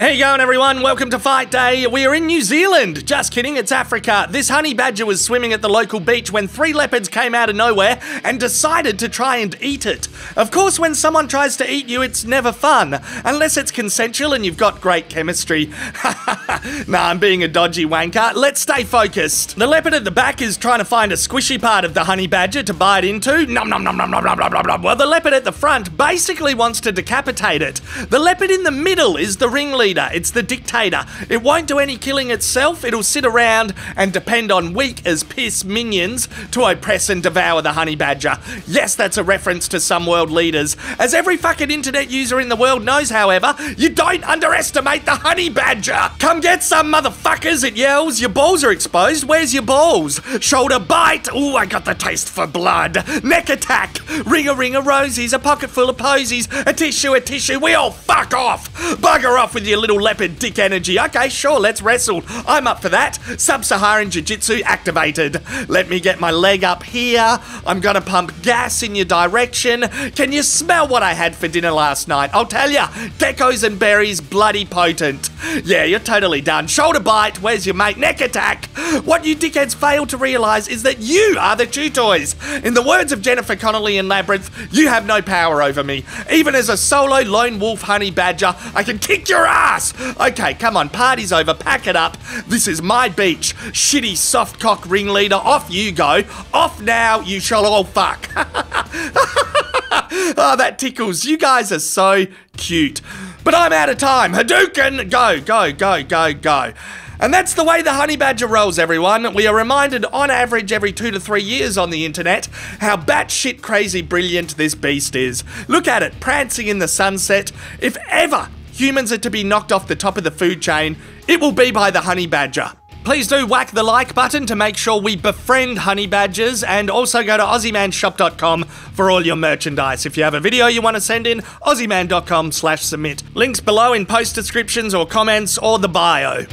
You going, everyone? Welcome to Fight Day. We are in New Zealand. Just kidding, it's Africa. This honey badger was swimming at the local beach when three leopards came out of nowhere and decided to try and eat it. Of course, when someone tries to eat you, it's never fun, unless it's consensual and you've got great chemistry. nah, I'm being a dodgy wanker. Let's stay focused. The leopard at the back is trying to find a squishy part of the honey badger to bite into. Nom nom nom nom nom nom nom nom. Well, the leopard at the front basically wants to decapitate it. The leopard in the middle is the ringleader. It's the dictator. It won't do any killing itself. It'll sit around and depend on weak as piss minions to oppress and devour the honey badger. Yes, that's a reference to some world leaders. As every fucking internet user in the world knows, however, you don't underestimate the honey badger. Come get some motherfuckers, it yells. Your balls are exposed. Where's your balls? Shoulder bite. Ooh, I got the taste for blood. Neck attack. Ring a ring of rosies. A pocket full of posies. A tissue, a tissue. We all fuck off. Bugger off with your little leopard dick energy. Okay, sure, let's wrestle. I'm up for that. Sub Saharan Jiu Jitsu activated. Let me get my leg up here. I'm gonna pump gas in your direction. Can you smell what I had for dinner last night? I'll tell ya, geckos and berries, bloody potent. Yeah, you're totally done. Shoulder bite, where's your mate? Neck attack. What you dickheads fail to realise is that you are the chew toys. In the words of Jennifer Connelly in Labyrinth, you have no power over me. Even as a solo lone wolf honey badger, I can kick your ass. Okay, come on, party's over. Pack it up. This is my beach. Shitty soft cock ringleader. Off you go. Off now. You shall all fuck. oh, that tickles. You guys are so cute. But I'm out of time. Hadouken! Go, go, go, go, go. And that's the way the honey badger rolls, everyone. We are reminded on average every two to three years on the internet how batshit crazy brilliant this beast is. Look at it, prancing in the sunset. If ever humans are to be knocked off the top of the food chain, it will be by the honey badger. Please do whack the like button to make sure we befriend honey badgers and also go to ozzymanshop.com for all your merchandise. If you have a video you want to send in, ozzyman.com slash submit. Links below in post descriptions or comments or the bio.